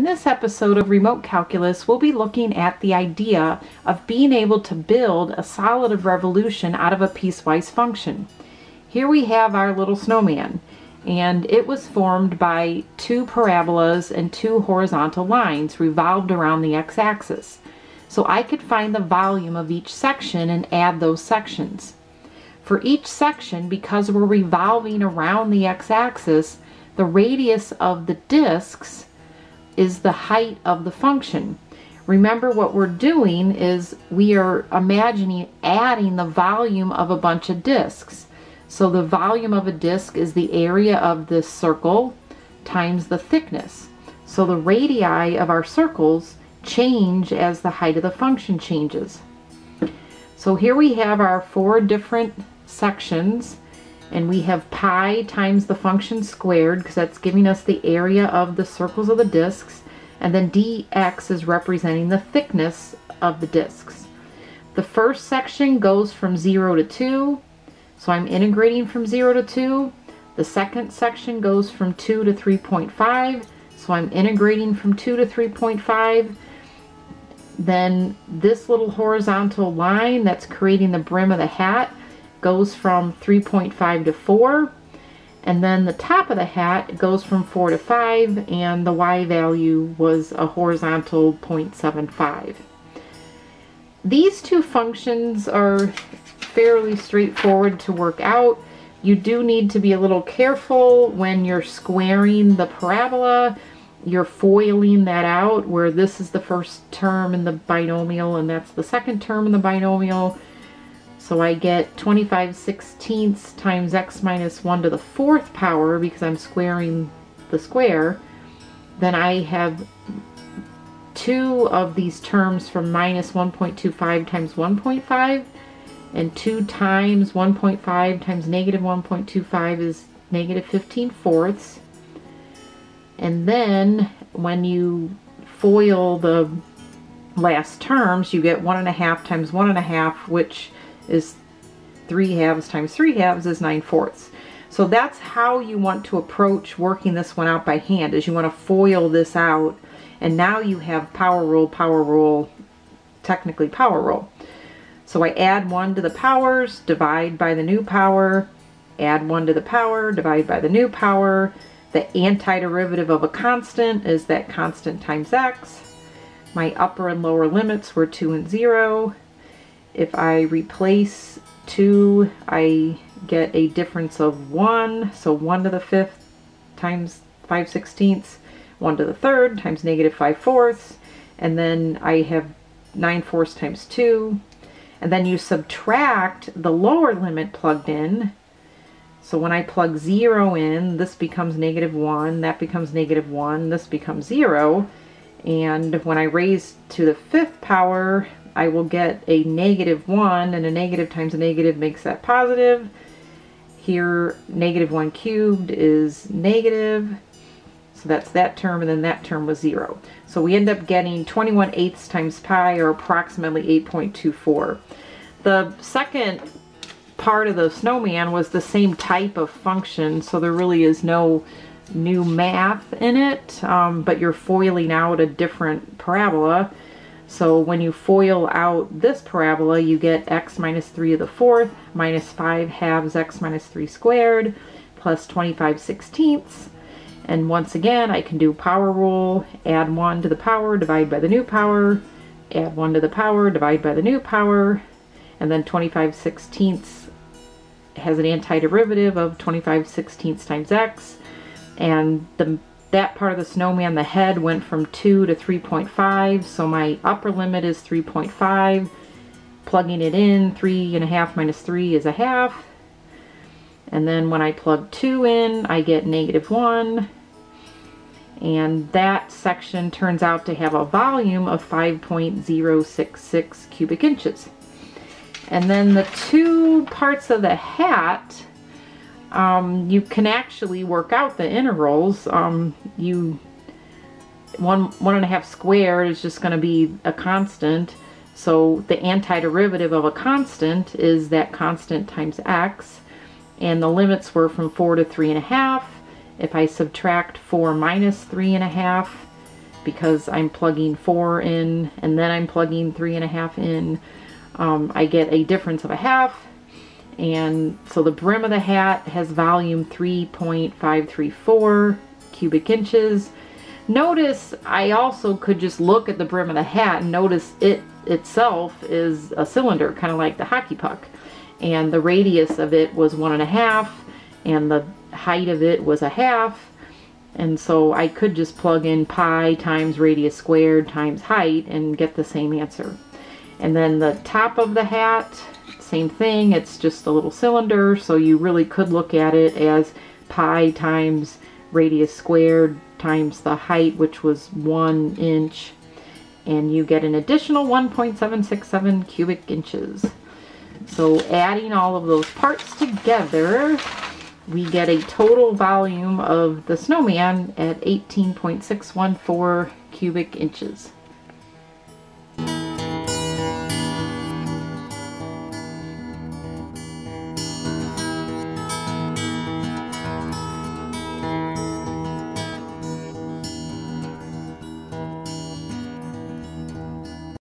In this episode of Remote Calculus, we'll be looking at the idea of being able to build a solid of revolution out of a piecewise function. Here we have our little snowman, and it was formed by two parabolas and two horizontal lines revolved around the x-axis. So I could find the volume of each section and add those sections. For each section, because we're revolving around the x-axis, the radius of the disks is the height of the function. Remember what we're doing is we are imagining adding the volume of a bunch of disks. So the volume of a disk is the area of this circle times the thickness. So the radii of our circles change as the height of the function changes. So here we have our four different sections and we have pi times the function squared because that's giving us the area of the circles of the disks and then dx is representing the thickness of the disks. The first section goes from 0 to 2 so I'm integrating from 0 to 2. The second section goes from 2 to 3.5 so I'm integrating from 2 to 3.5 then this little horizontal line that's creating the brim of the hat goes from 3.5 to 4 and then the top of the hat goes from 4 to 5 and the y value was a horizontal 0.75. These two functions are fairly straightforward to work out. You do need to be a little careful when you're squaring the parabola. You're FOILing that out where this is the first term in the binomial and that's the second term in the binomial so I get 25 sixteenths times x minus 1 to the fourth power because I'm squaring the square. Then I have two of these terms from minus 1.25 times 1.5 and 2 times 1.5 times negative 1.25 is negative 15 fourths. And then when you FOIL the last terms, you get 1.5 times 1.5, which is 3 halves times 3 halves is 9 fourths. So that's how you want to approach working this one out by hand, is you want to FOIL this out, and now you have power rule, power rule, technically power rule. So I add 1 to the powers, divide by the new power, add 1 to the power, divide by the new power. The antiderivative of a constant is that constant times x. My upper and lower limits were 2 and 0. If I replace 2, I get a difference of 1. So 1 to the 5th times 5 sixteenths, 1 to the 3rd times negative 5 fourths, and then I have 9 fourths times 2. And then you subtract the lower limit plugged in. So when I plug 0 in, this becomes negative 1, that becomes negative 1, this becomes 0. And when I raise to the fifth power, I will get a negative 1, and a negative times a negative makes that positive. Here, negative 1 cubed is negative, so that's that term, and then that term was 0. So we end up getting 21 eighths times pi, or approximately 8.24. The second part of the snowman was the same type of function, so there really is no new math in it, um, but you're foiling out a different parabola. So when you FOIL out this parabola, you get x minus 3 to the fourth minus 5 halves x minus 3 squared plus 25 sixteenths. And once again, I can do power rule, add 1 to the power, divide by the new power, add 1 to the power, divide by the new power, and then 25 sixteenths has an antiderivative of 25 sixteenths times x, and the that part of the snowman, the head, went from 2 to 3.5, so my upper limit is 3.5. Plugging it in, 3.5 minus 3 is a half. And then when I plug 2 in, I get negative 1. And that section turns out to have a volume of 5.066 cubic inches. And then the two parts of the hat um, you can actually work out the integrals. Um, you one one and a half squared is just going to be a constant. So the antiderivative of a constant is that constant times x. And the limits were from 4 to 3 and a half. If I subtract 4 minus 3 and a half, because I'm plugging four in and then I'm plugging three and a half in, um, I get a difference of a half. And so the brim of the hat has volume 3.534 cubic inches. Notice I also could just look at the brim of the hat and notice it itself is a cylinder, kind of like the hockey puck. And the radius of it was one and a half, and the height of it was a half. And so I could just plug in pi times radius squared times height and get the same answer. And then the top of the hat, same thing, it's just a little cylinder, so you really could look at it as pi times radius squared times the height, which was one inch, and you get an additional 1.767 cubic inches. So adding all of those parts together, we get a total volume of the snowman at 18.614 cubic inches.